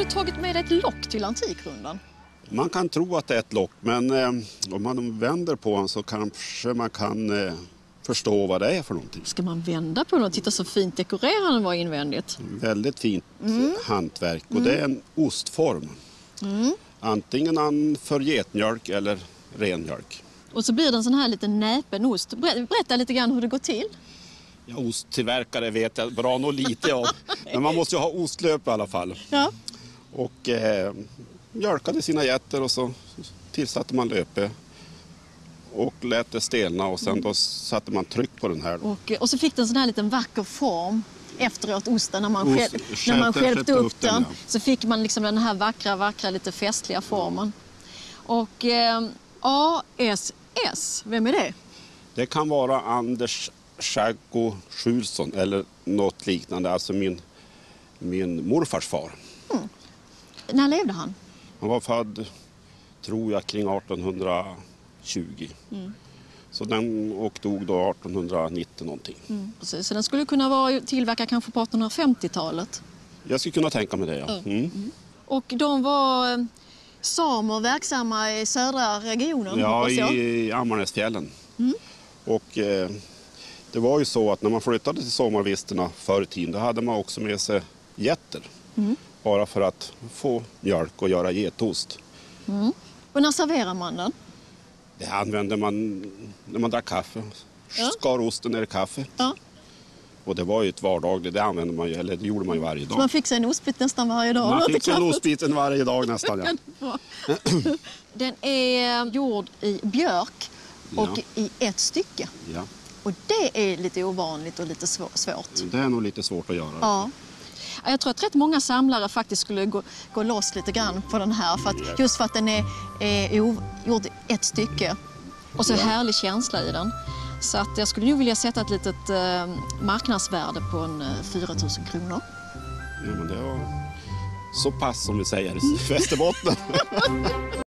du tagit med dig ett lock till Antikrundan? Man kan tro att det är ett lock, men eh, om man vänder på den så kanske man kan eh, förstå vad det är för någonting. Ska man vända på den? Titta så fint dekorerad den var invändigt. Väldigt fint hantverk och det är en ostform. Antingen an för getmjölk eller renmjölk. Och så blir det en sån här liten näpen ost. Ber- Berätta lite grann hur det går till. Ja, osttillverkare vet jag bra nog lite om, men man måste ju ha ostlöp i alla fall. Ja. Och eh, mjölkade sina getter och så tillsatte man löpe och lät det stelna och sen då satte man tryck på den här. Och, och så fick den sån här liten vacker form efteråt, osten, när man, Ost- själv, när man skälpte upp upp den, den. ja. Så fick man liksom den här vackra, vackra, lite festliga formen. Och eh, ASS, vem är det? Det kan vara Anders Schaggo Schulson eller något liknande, alltså min, min morfars far. När levde han? Han var född, tror jag, kring 1820. Så den och dog då 1890 någonting. Precis, så den skulle kunna vara tillverkad kanske på 1850-talet. Jag skulle kunna tänka mig det, ja. Mm. Och de var eh, samer verksamma i södra regionen, Ja, i Ammarnäsfjällen. Och eh, det var ju så att när man flyttade till sommarvisterna förr i tiden, då hade man också med sig getter. Bara för att få mjölk och göra getost. Och när serverar man den? Det använde man när man drack kaffe. Ja. Skar osten ner i kaffe. Ja. Och det var ju ett vardagligt, det använde man ju, eller det gjorde man ju varje Så dag. man fick sig en ostbit nästan varje dag. Man fick en kaffet. ostbiten varje dag nästan. Ja. Den är gjord i björk och Ja. i ett stycke. Ja. Och det är lite ovanligt och lite svå- svårt. Det är nog lite svårt att göra. Ja. Ja, Jag tror att rätt många samlare faktiskt skulle gå, gå loss lite grann på den här. För att, just för att den är, är o- gjord ett stycke. Och så Ja. härlig känsla i den. Så att jag skulle nog vilja sätta ett litet eh, marknadsvärde på en eh, 4 000 kronor. Ja, men det var så pass som vi säger i Västerbotten.